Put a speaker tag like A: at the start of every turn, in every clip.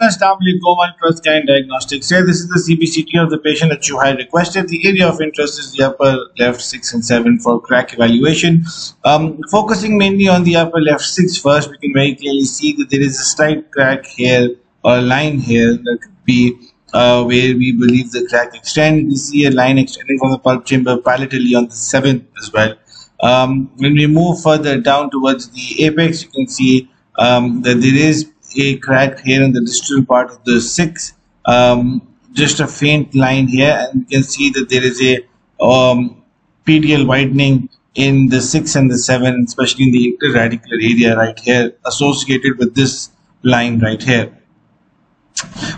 A: Assalamualaikum Trust Scan Diagnostic. Here, this is the CBCT of the patient that you had requested. The area of interest is the upper left 6 and 7 for crack evaluation. Um, focusing mainly on the upper left 6 first, we can very clearly see that there is a slight crack here or a line here that could be uh, where we believe the crack extends. We see a line extending from the pulp chamber palatally on the 7th as well. Um, when we move further down towards the apex, you can see um, that there is a crack here in the distal part of the 6 um, just a faint line here and you can see that there is a um, PDL widening in the 6 and the 7 especially in the interradicular area right here associated with this line right here.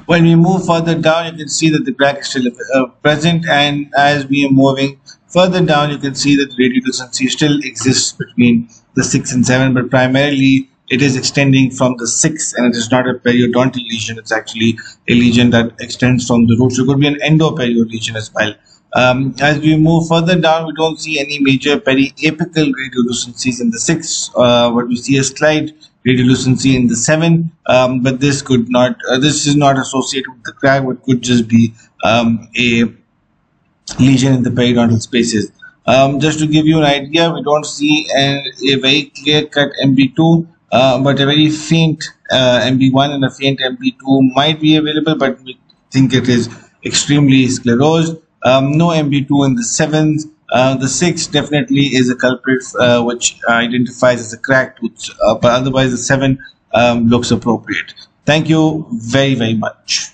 A: When we move further down you can see that the crack is still uh, present and as we are moving further down you can see that the radiolucency still exists between the 6 and 7 but primarily it is extending from the sixth and it is not a periodontal lesion. It's actually a lesion that extends from the root so it could be an endo-perio lesion as well. Um, as we move further down we don't see any major periapical radiolucencies in the sixth uh, but we see a slight radiolucency in the seven. Um, but this could not uh, this is not associated with the crack but could just be um, a lesion in the periodontal spaces. Um, just to give you an idea we don't see a, a very clear cut MB2 uh, but a very faint uh, MB1 and a faint MB2 might be available, but we think it is extremely sclerosed. Um, no MB2 in the 7th. Uh, the 6 definitely is a culprit uh, which identifies as a cracked tooth, uh, but otherwise the 7 um, looks appropriate. Thank you very, very much.